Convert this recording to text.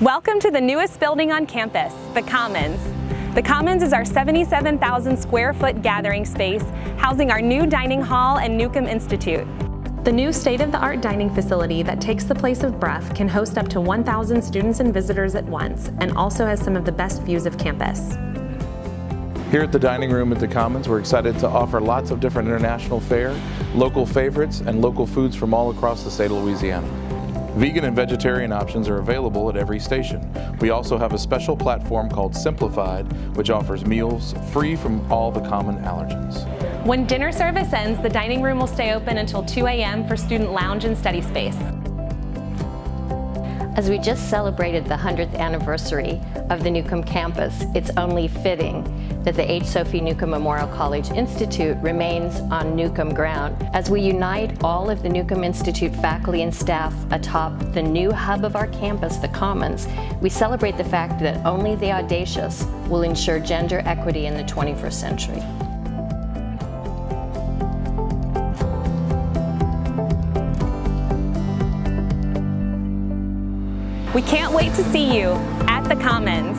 Welcome to the newest building on campus, the Commons. The Commons is our 77,000 square foot gathering space, housing our new dining hall and Newcomb Institute. The new state-of-the-art dining facility that takes the place of Bruff can host up to 1,000 students and visitors at once, and also has some of the best views of campus. Here at the dining room at the Commons, we're excited to offer lots of different international fare, local favorites, and local foods from all across the state of Louisiana. Vegan and vegetarian options are available at every station. We also have a special platform called Simplified, which offers meals free from all the common allergens. When dinner service ends, the dining room will stay open until 2 a.m. for student lounge and study space. As we just celebrated the 100th anniversary of the Newcomb campus, it's only fitting that the H. Sophie Newcomb Memorial College Institute remains on Newcomb ground as we unite all of the Newcomb Institute faculty and staff atop the new hub of our campus, the Commons. We celebrate the fact that only the audacious will ensure gender equity in the 21st century. We can't wait to see you at the Commons.